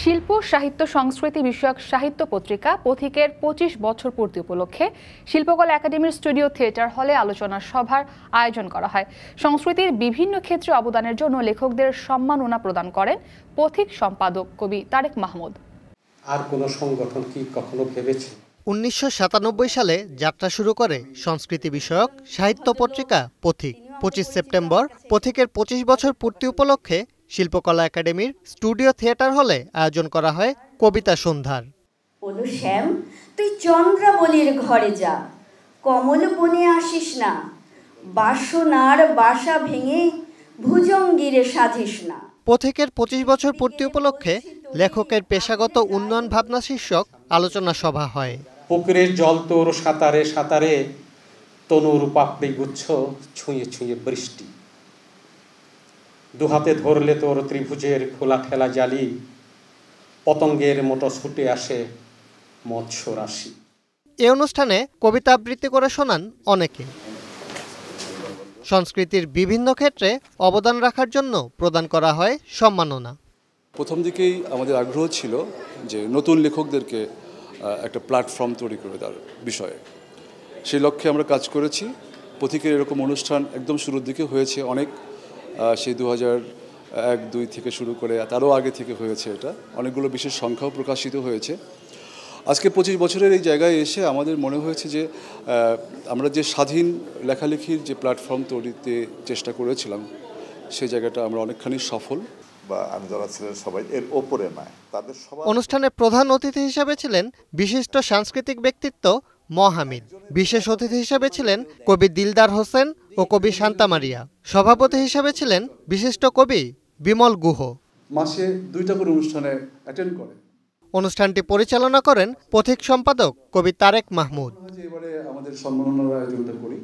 শিল্প সাহিত্য সংস্কৃতি বিষয়ক সাহিত্য পত্রিকা পথিকের পঁচিশ বছর পূর্তি উপলক্ষে শিল্পকলা একাডেমির স্টুডিও থিয়েটার হলে আলোচনা সভার আয়োজন করা হয়। সংস্কৃতির বিভিন্ন ক্ষেত্রে অবদানের জন্য লেখকদের সম্মাননা প্রদান করেন পথিক সম্পাদক কবি তারেক মাহমুদ। আর কোনো সংগঠন কি কখনো ভেবেছে? উনিশশো সাতানব্বই সালে যাত্রা শুরু করে সংস্কৃতি বিষয়ক সাহিত্য পত্রিকা পথিক। পঁচিশ সেপ্টেম্বর পথিকের পঁচিশ বছর পূর্তি উপলক্ষে শিল্পকলা একাডেমির স্টুডিও থিয়েটার হলে আয়োজন করা হয় কবিতা সন্ধ্যার। বলু শ্যাম তুই চন্দ্রাবলীর ঘরে যা। কমল বনে আসিস না। বাসনার বাসা ভেঙে ভুজঙ্গিরে সাজিস না। পথিকের পঁচিশ বছর পূর্তি উপলক্ষে লেখকের পেশাগত উন্নয়ন ভাবনা শীর্ষক আলোচনা সভা হয়। পুকুরের জল তোর সাঁতারে সাঁতারে তনুর পাপড়ি গুচ্ছ ছুঁয়ে ছুঁয়ে বৃষ্টি। দুহাতে ধরলে তোর ত্রিভুজের খোলা ঠেলা জালি পতঙ্গের মতো ছুটে আসে মৎস্য রাশি। এ অনুষ্ঠানে কবিতা আবৃত্তি করে শোনান অনেকে। সংস্কৃতির বিভিন্ন ক্ষেত্রে অবদান রাখার জন্য প্রদান করা হয় সম্মাননা। প্রথম দিকেই আমাদের আগ্রহ ছিল যে নতুন লেখকদেরকে একটা প্ল্যাটফর্ম তৈরি করে দেওয়ার বিষয়ে। সেই লক্ষ্যে আমরা কাজ করেছি। পথিকের এরকম অনুষ্ঠান একদম শুরুর দিকে হয়েছে অনেক। সেই দু হাজার এক দুই থেকে শুরু করে তারও আগে থেকে হয়েছে এটা। অনেকগুলো বিশেষ সংখ্যাও প্রকাশিত হয়েছে। আজকে পঁচিশ বছরের এই জায়গায় এসে আমাদের মনে হয়েছে যে আমরা যে স্বাধীন লেখালেখির যে প্ল্যাটফর্ম তৈরিতে চেষ্টা করেছিলাম সেই জায়গাটা আমরা অনেকখানি সফল। বা আমি যারা ছিলেন সবাই এর ওপরে নয় তাদের অনুষ্ঠানে প্রধান অতিথি হিসেবে ছিলেন বিশিষ্ট সাংস্কৃতিক ব্যক্তিত্ব মহামিদ বিশেষ অতিথি হিসেবে ছিলেন কবি দিলদার হোসেন ও কবি শান্তামারিয়া সভাপতি হিসেবে ছিলেন বিশিষ্ট কবি বিমল গুহ। মাসে দুইটা করে অনুষ্ঠানে অ্যাটেন্ড করে। অনুষ্ঠানটি পরিচালনা করেন পথিক সম্পাদক কবি তারেক মাহমুদ। এবারে আমাদের সম্মাননার আয়োজনটা করি